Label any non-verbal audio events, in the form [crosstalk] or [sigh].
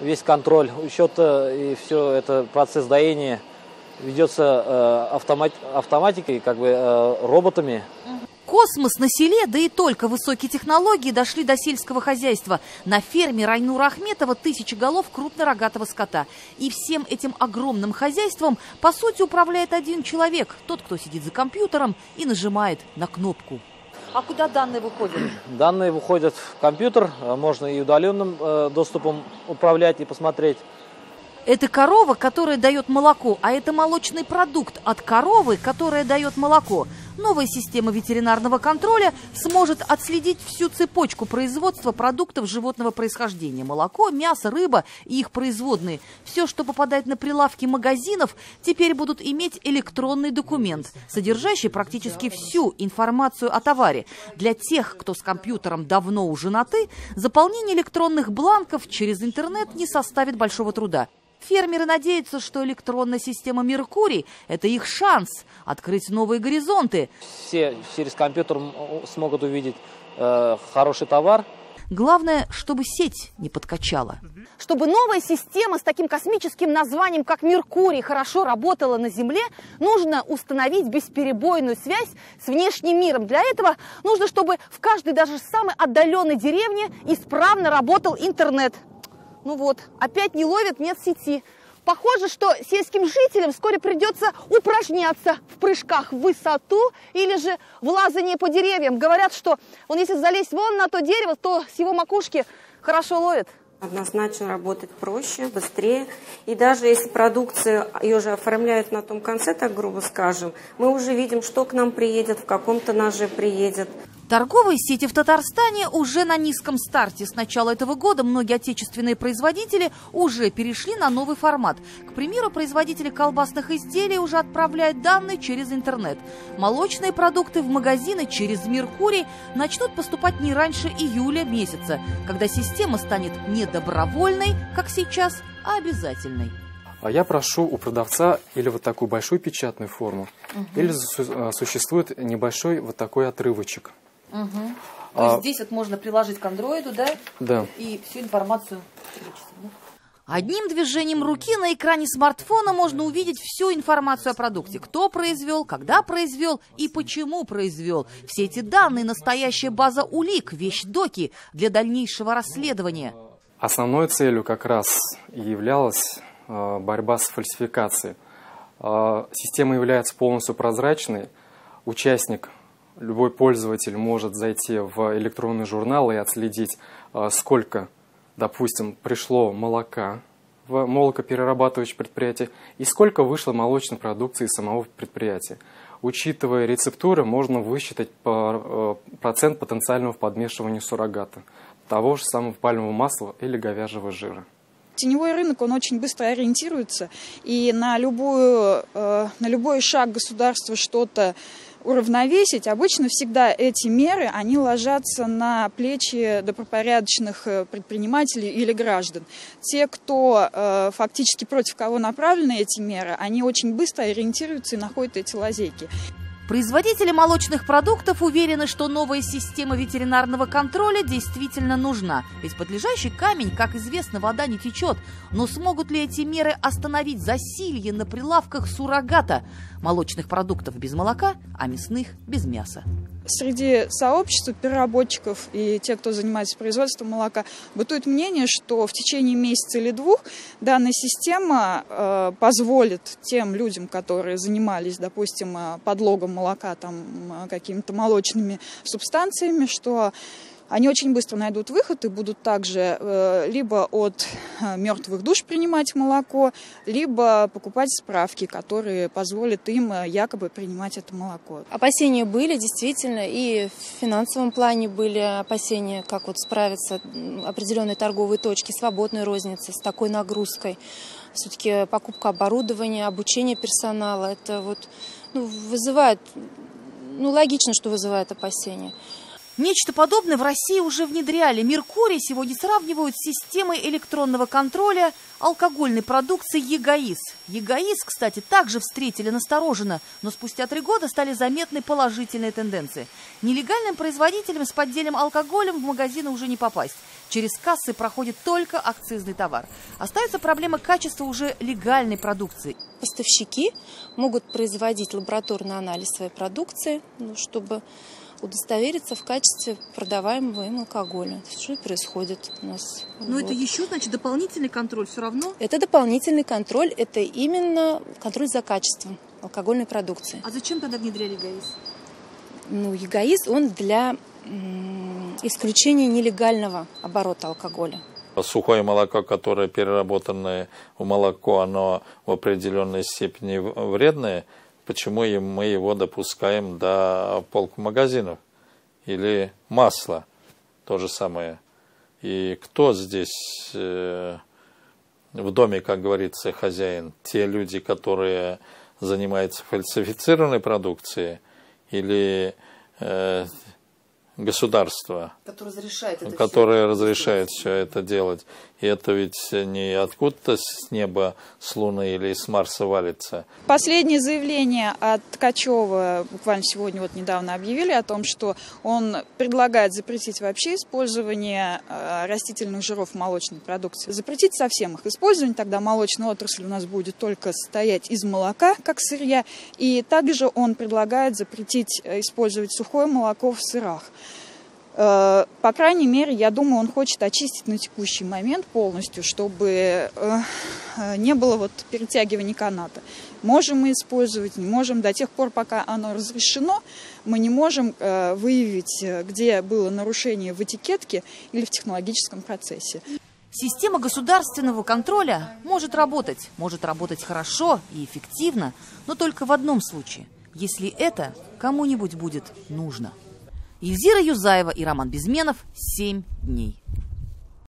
Весь контроль учета и все это процесс доения ведется автомат, автоматикой, как бы роботами. Космос на селе, да и только высокие технологии дошли до сельского хозяйства. На ферме Райнура Ахметова тысячи голов крупнорогатого скота. И всем этим огромным хозяйством, по сути, управляет один человек. Тот, кто сидит за компьютером и нажимает на кнопку. А куда данные выходят? [clears throat] Данные выходят в компьютер. Можно и удаленным э, доступом управлять и посмотреть. Это корова, которая дает молоко, а это молочный продукт от коровы, которая дает молоко. Новая система ветеринарного контроля сможет отследить всю цепочку производства продуктов животного происхождения. Молоко, мясо, рыба и их производные. Все, что попадает на прилавки магазинов, теперь будут иметь электронный документ, содержащий практически всю информацию о товаре. Для тех, кто с компьютером давно уже наты, заполнение электронных бланков через интернет не составит большого труда. Фермеры надеются, что электронная система «Меркурий» – это их шанс открыть новые горизонты. Все через компьютер смогут увидеть э, хороший товар. Главное, чтобы сеть не подкачала. Чтобы новая система с таким космическим названием, как Меркурий, хорошо работала на Земле, нужно установить бесперебойную связь с внешним миром. Для этого нужно, чтобы в каждой даже самой отдаленной деревне исправно работал интернет. Ну вот, опять не ловят, нет сети. Похоже, что сельским жителям вскоре придется упражняться в прыжках в высоту или же в лазании по деревьям. Говорят, что он если залезть вон на то дерево, то с его макушки хорошо ловит. Однозначно работать проще, быстрее. И даже если продукцию ее уже оформляют на том конце, так грубо скажем, мы уже видим, что к нам приедет, в каком-то ноже приедет. Торговые сети в Татарстане уже на низком старте. С начала этого года многие отечественные производители уже перешли на новый формат. К примеру, производители колбасных изделий уже отправляют данные через интернет. Молочные продукты в магазины через Меркурий начнут поступать не раньше июля месяца, когда система станет не добровольной, как сейчас, а обязательной. А я прошу у продавца или вот такую большую печатную форму, угу. или э, существует небольшой вот такой отрывочек – Угу. То а, есть здесь вот можно приложить к андроиду, да? Да. И всю информацию Одним движением руки на экране смартфона можно увидеть всю информацию о продукте. Кто произвел, когда произвел и почему произвел. Все эти данные – настоящая база улик, вещдоки для дальнейшего расследования. Основной целью как раз и являлась э, борьба с фальсификацией. Э, система является полностью прозрачной. Участник любой пользователь может зайти в электронный журнал и отследить, а, сколько, допустим, пришло молока в молокоперерабатывающее предприятие и сколько вышло молочной продукции самого предприятия. Учитывая рецептуры, можно высчитать а, процент потенциального подмешивания суррогата, того же самого пальмового масла или говяжьего жира. Теневой рынок, он очень быстро ориентируется, и на, любую, э, на любой шаг государства что-то уравновесить, обычно всегда эти меры, они ложатся на плечи добропорядочных э, предпринимателей или граждан. Те, кто э, фактически против кого направлены эти меры, они очень быстро ориентируются и находят эти лазейки. Производители молочных продуктов уверены, что новая система ветеринарного контроля действительно нужна. Ведь под лежащий камень, как известно, вода не течет. Но смогут ли эти меры остановить засилье на прилавках суррогата? Молочных продуктов без молока, а мясных без мяса среди сообщества переработчиков и тех, кто занимается производством молока, бытует мнение, что в течение месяца или двух данная система э, позволит тем людям, которые занимались, допустим, э, подлогом молока там э, какими-то молочными субстанциями, что они очень быстро найдут выход и будут также э, либо от э, мертвых душ принимать молоко, либо покупать справки, которые позволят им э, якобы принимать это молоко. Опасения были действительно, и в финансовом плане были опасения, как вот справиться определенные торговые точки, свободной розницы с такой нагрузкой. Все-таки покупка оборудования, обучение персонала, это вот ну, вызывает, ну логично, что вызывает опасения. Нечто подобное в России уже внедряли. Меркурий сегодня сравнивают с системой электронного контроля алкогольной продукции «Егоис». «Егоис», кстати, также встретили настороженно, но спустя три года стали заметны положительные тенденции. Нелегальным производителям с поддельным алкоголем в магазины уже не попасть. Через кассы проходит только акцизный товар. Остается проблема качества уже легальной продукции. Поставщики могут производить лабораторный анализ своей продукции, ну, чтобы удостовериться в качестве продаваемого им алкоголя. Что и происходит у нас. Но вот. это еще, значит, дополнительный контроль все равно? Это дополнительный контроль, это именно контроль за качеством алкогольной продукции. А зачем тогда внедряли ЕГАИС? Ну, ЕГАИС, он для исключения нелегального оборота алкоголя. Сухое молоко, которое переработанное в молоко, оно в определенной степени вредное – почему мы его допускаем до полку магазинов. Или масло, то же самое. И кто здесь э, в доме, как говорится, хозяин? Те люди, которые занимаются фальсифицированной продукцией, или э, государство, которое разрешает, это которое все. разрешает все это делать. И это ведь не откуда-то с неба, с Луны или с Марса валится. Последнее заявление от Ткачева буквально сегодня вот недавно объявили о том, что он предлагает запретить вообще использование э, растительных жиров в молочной продукции. Запретить совсем их использование, тогда молочная отрасль у нас будет только состоять из молока, как сырья. И также он предлагает запретить э, использовать сухое молоко в сырах. Э, по крайней мере, я думаю, он хочет очистить на текущий момент полностью, чтобы э, э, не было вот перетягивания каната. Можем мы использовать, не можем. До тех пор, пока оно разрешено, мы не можем выявить, где было нарушение в этикетке или в технологическом процессе. Система государственного контроля может работать, может работать хорошо и эффективно, но только в одном случае, если это кому-нибудь будет нужно. Ильзира Юзаева и Роман Безменов «Семь дней».